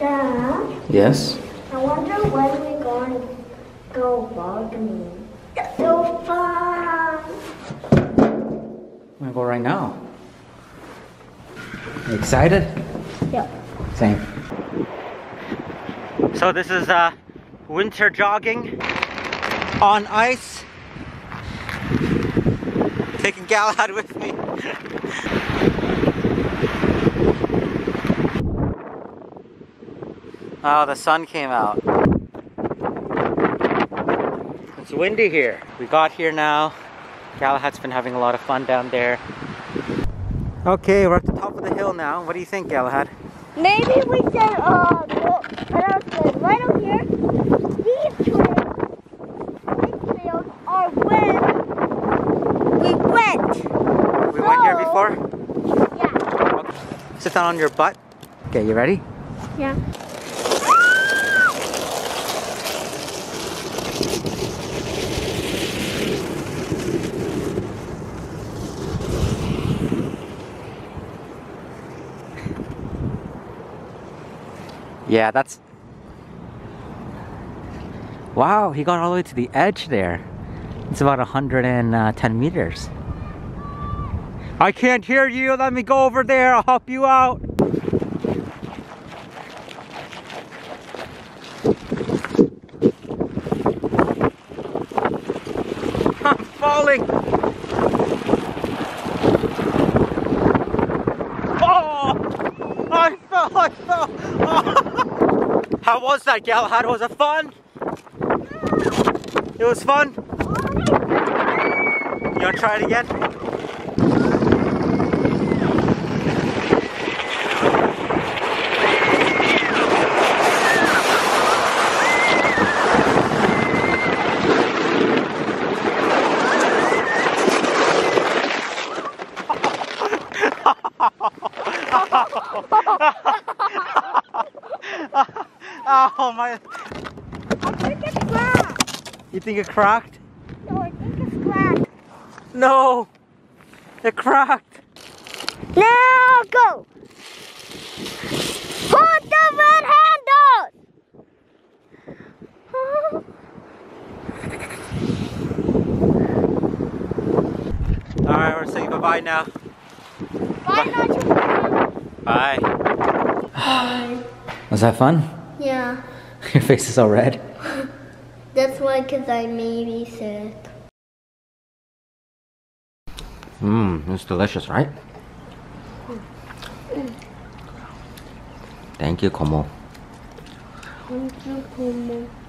Yes. I wonder when we're going to go bargaining. So fun! I'm gonna go right now. You excited? Yep. Same. So this is uh, winter jogging on ice. Taking Galahad with me. oh, the sun came out. It's windy here. We got here now. Galahad's been having a lot of fun down there. Okay, we're at the top of the hill now. What do you think, Galahad? Maybe we should, uh, go, what else said, right over here, these trails, these trails are when we went. We went here before? Yeah. Sit down on your butt. Okay, you ready? Yeah. Yeah, that's... Wow, he got all the way to the edge there. It's about 110 uh, meters. I can't hear you. Let me go over there. I'll help you out. I'm falling. Oh! I fell, I fell. Oh. How was that, Galahad? Was it fun? It was fun? You wanna try it again? Oh my! I think it's cracked. You think it cracked? No, I think it's cracked. No! It cracked! Now go. Hold the red handle. Alright, we're saying bye-bye now. Why not you? Bye. Bye. Was that fun? Your face is all red. that's why, cause I may be sick. Mmm, it's delicious, right? Thank you, Como. Thank you, Kumo.